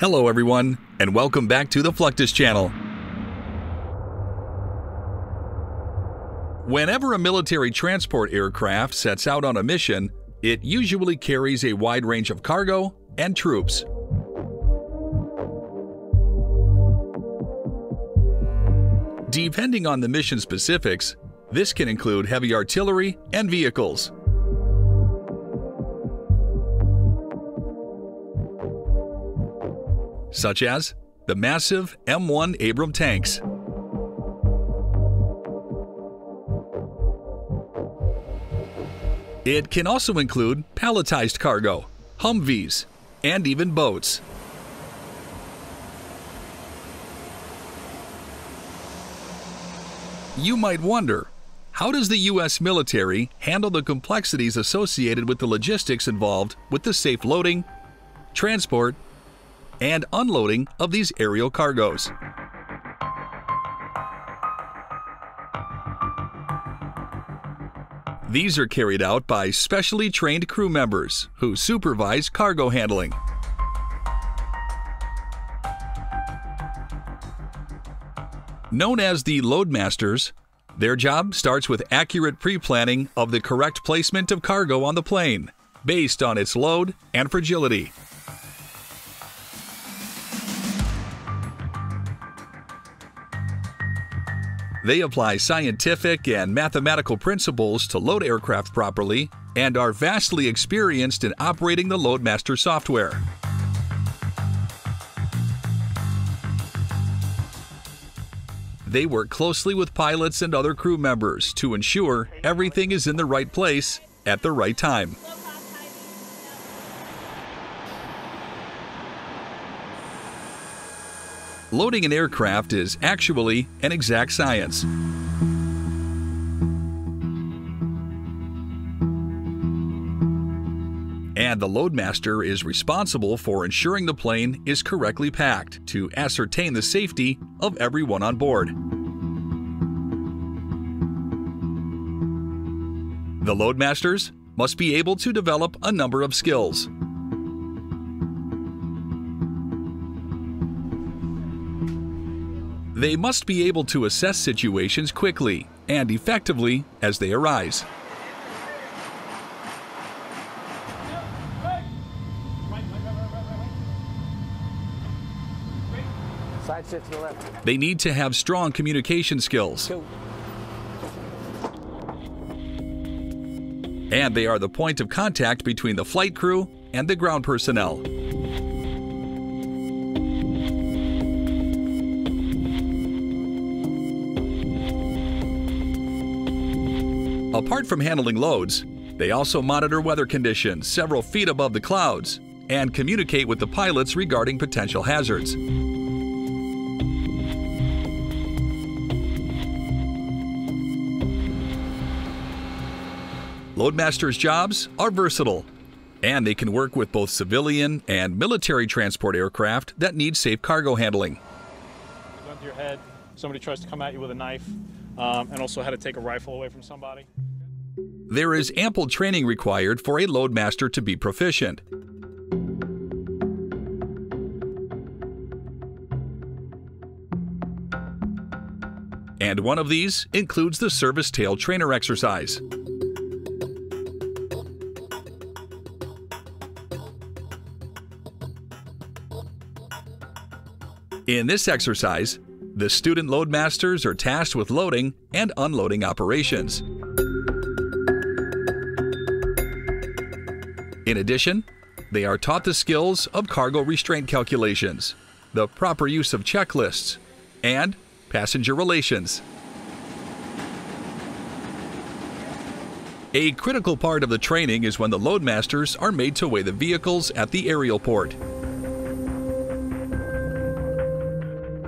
Hello, everyone, and welcome back to the Fluctus channel. Whenever a military transport aircraft sets out on a mission, it usually carries a wide range of cargo and troops. Depending on the mission specifics, this can include heavy artillery and vehicles. Such as the massive M1 Abram tanks. It can also include palletized cargo, Humvees, and even boats. You might wonder, how does the U.S. military handle the complexities associated with the logistics involved with the safe loading, transport, and unloading of these aerial cargoes? These are carried out by specially trained crew members who supervise cargo handling. Known as the Loadmasters, their job starts with accurate pre planning of the correct placement of cargo on the plane, based on its load and fragility. They apply scientific and mathematical principles to load aircraft properly and are vastly experienced in operating the Loadmaster software. They work closely with pilots and other crew members to ensure everything is in the right place at the right time. Loading an aircraft is actually an exact science. And the loadmaster is responsible for ensuring the plane is correctly packed to ascertain the safety of everyone on board. The loadmasters must be able to develop a number of skills. They must be able to assess situations quickly and effectively as they arise. Side shift to the left. They need to have strong communication skills. And they are the point of contact between the flight crew and the ground personnel. Apart from handling loads, they also monitor weather conditions several feet above the clouds and communicate with the pilots regarding potential hazards. Loadmasters' jobs are versatile, and they can work with both civilian and military transport aircraft that need safe cargo handling. your head, somebody tries to come at you with a knife, um, and also how to take a rifle away from somebody. There is ample training required for a loadmaster to be proficient. And one of these includes the service tail trainer exercise. In this exercise, the student loadmasters are tasked with loading and unloading operations. In addition, they are taught the skills of cargo restraint calculations, the proper use of checklists, and passenger relations. A critical part of the training is when the loadmasters are made to weigh the vehicles at the aerial port.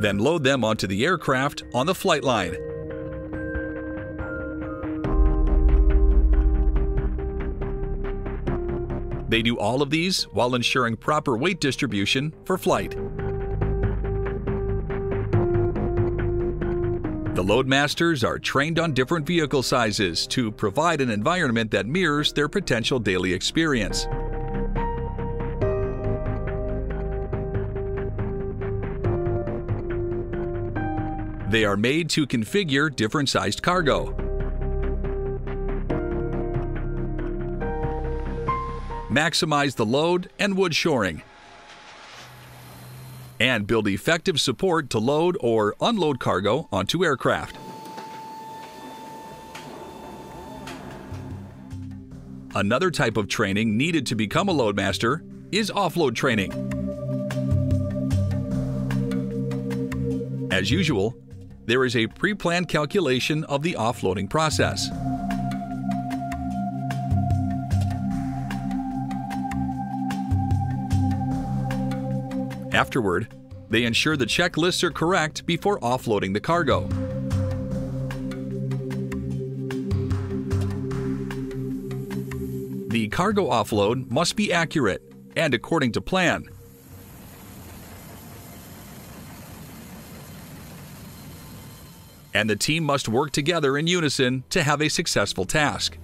Then load them onto the aircraft on the flight line. They do all of these while ensuring proper weight distribution for flight. The Loadmasters are trained on different vehicle sizes to provide an environment that mirrors their potential daily experience. They are made to configure different sized cargo. Maximize the load and wood shoring. And build effective support to load or unload cargo onto aircraft. Another type of training needed to become a loadmaster is offload training. As usual, there is a pre-planned calculation of the offloading process. Afterward, they ensure the checklists are correct before offloading the cargo. The cargo offload must be accurate and according to plan. And the team must work together in unison to have a successful task.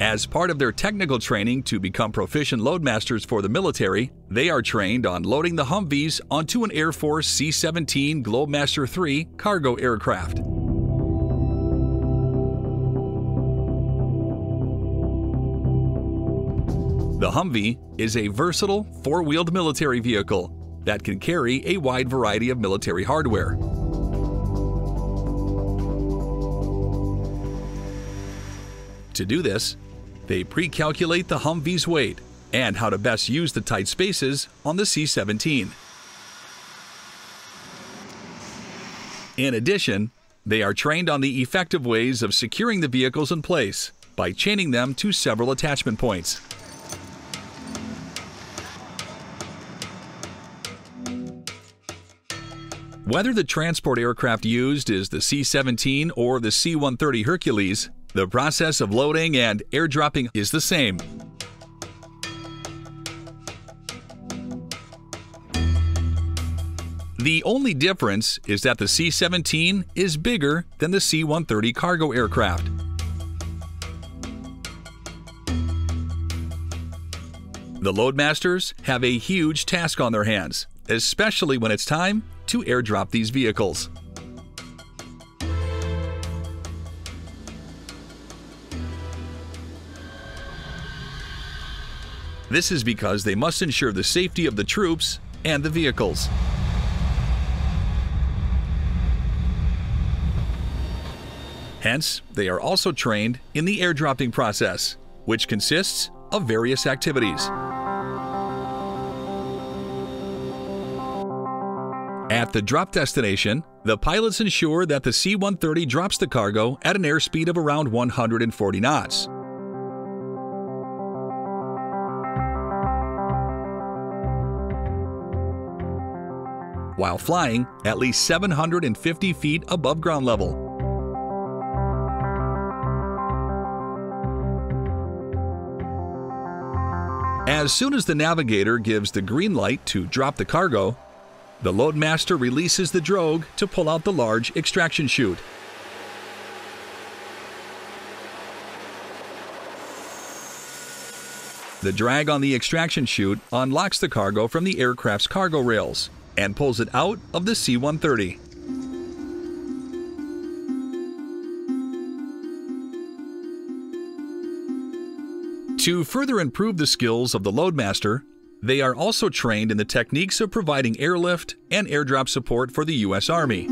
As part of their technical training to become proficient loadmasters for the military, they are trained on loading the Humvees onto an Air Force C 17 Globemaster III cargo aircraft. The Humvee is a versatile, four wheeled military vehicle that can carry a wide variety of military hardware. To do this, they pre calculate the Humvee's weight and how to best use the tight spaces on the C 17. In addition, they are trained on the effective ways of securing the vehicles in place by chaining them to several attachment points. Whether the transport aircraft used is the C 17 or the C 130 Hercules, the process of loading and airdropping is the same. The only difference is that the C 17 is bigger than the C 130 cargo aircraft. The Loadmasters have a huge task on their hands, especially when it's time to airdrop these vehicles. This is because they must ensure the safety of the troops and the vehicles. Hence, they are also trained in the airdropping process, which consists of various activities. At the drop destination, the pilots ensure that the C 130 drops the cargo at an airspeed of around 140 knots. While flying at least 750 feet above ground level. As soon as the navigator gives the green light to drop the cargo, the loadmaster releases the drogue to pull out the large extraction chute. The drag on the extraction chute unlocks the cargo from the aircraft's cargo rails and pulls it out of the C 130. To further improve the skills of the Loadmaster, they are also trained in the techniques of providing airlift and airdrop support for the U.S. Army.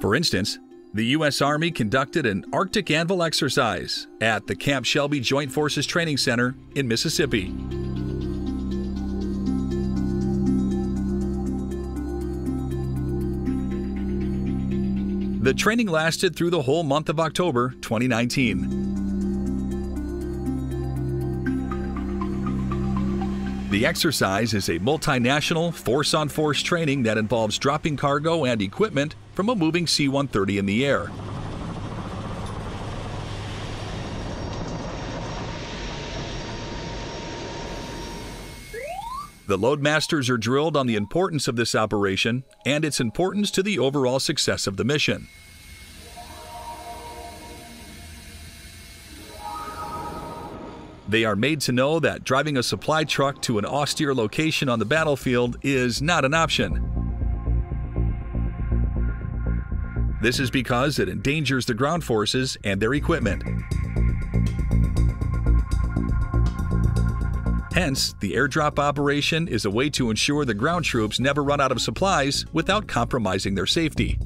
For instance, the U.S. Army conducted an Arctic Anvil exercise at the Camp Shelby Joint Forces Training Center in Mississippi. The training lasted through the whole month of October 2019. The exercise is a multinational force on force training that involves dropping cargo and equipment from a moving C 130 in the air. The Loadmasters are drilled on the importance of this operation and its importance to the overall success of the mission. They are made to know that driving a supply truck to an austere location on the battlefield is not an option. This is because it endangers the ground forces and their equipment. Hence, the airdrop operation is a way to ensure the ground troops never run out of supplies without compromising their safety.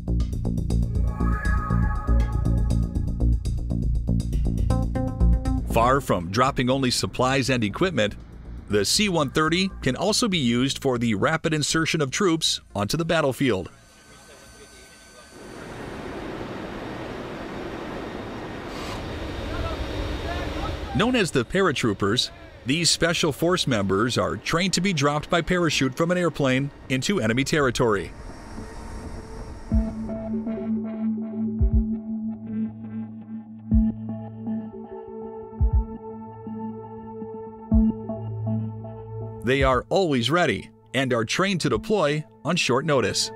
Far from dropping only supplies and equipment, the C 130 can also be used for the rapid insertion of troops onto the battlefield. Known as the paratroopers, these special force members are trained to be dropped by parachute from an airplane into enemy territory. They are always ready and are trained to deploy on short notice.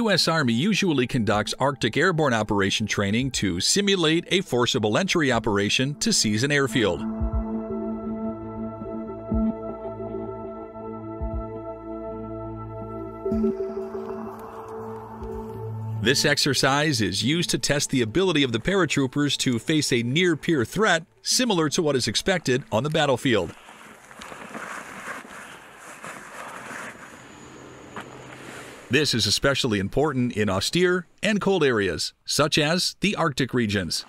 U.S. Army usually conducts Arctic airborne operation training to simulate a forcible entry operation to seize an airfield. This exercise is used to test the ability of the paratroopers to face a near peer threat similar to what is expected on the battlefield. This is especially important in austere and cold areas, such as the Arctic regions.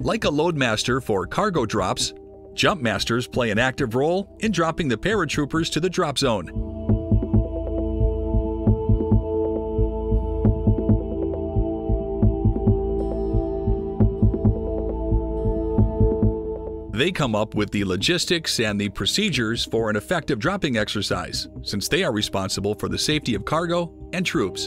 Like a loadmaster for cargo drops, Jump Masters play an active role in dropping the paratroopers to the drop zone. They come up with the logistics and the procedures for an effective dropping exercise, since they are responsible for the safety of cargo and troops.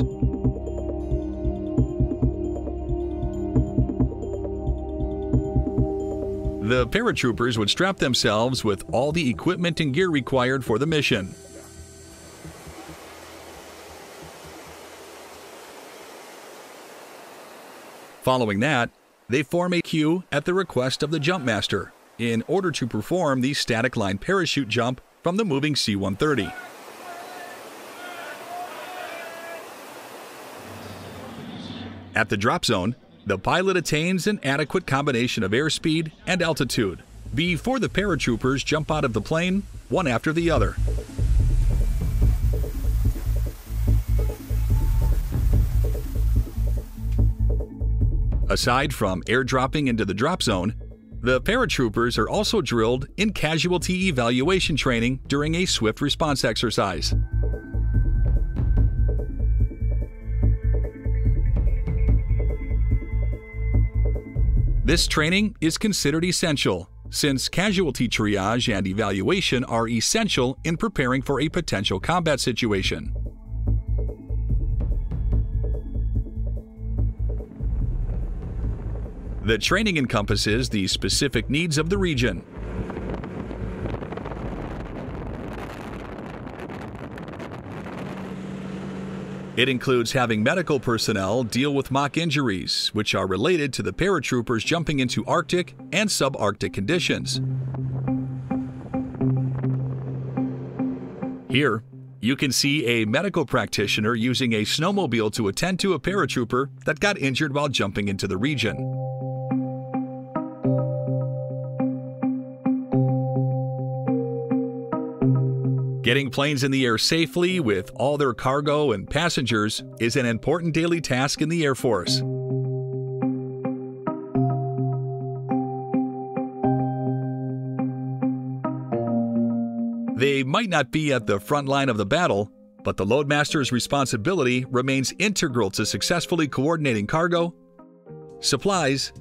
The paratroopers would strap themselves with all the equipment and gear required for the mission. Following that, they form a queue at the request of the jump master in order to perform the static line parachute jump from the moving C 130. At the drop zone, the pilot attains an adequate combination of airspeed and altitude before the paratroopers jump out of the plane, one after the other. Aside from airdropping into the drop zone, the paratroopers are also drilled in casualty evaluation training during a swift response exercise. This training is considered essential since casualty triage and evaluation are essential in preparing for a potential combat situation. The training encompasses the specific needs of the region, It includes having medical personnel deal with mock injuries, which are related to the paratroopers jumping into Arctic and subarctic conditions. Here, you can see a medical practitioner using a snowmobile to attend to a paratrooper that got injured while jumping into the region. Getting planes in the air safely with all their cargo and passengers is an important daily task in the Air Force. They might not be at the front line of the battle, but the loadmaster's responsibility remains integral to successfully coordinating cargo, supplies,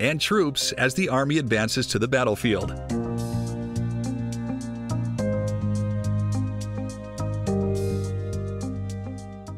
and troops as the Army advances to the battlefield.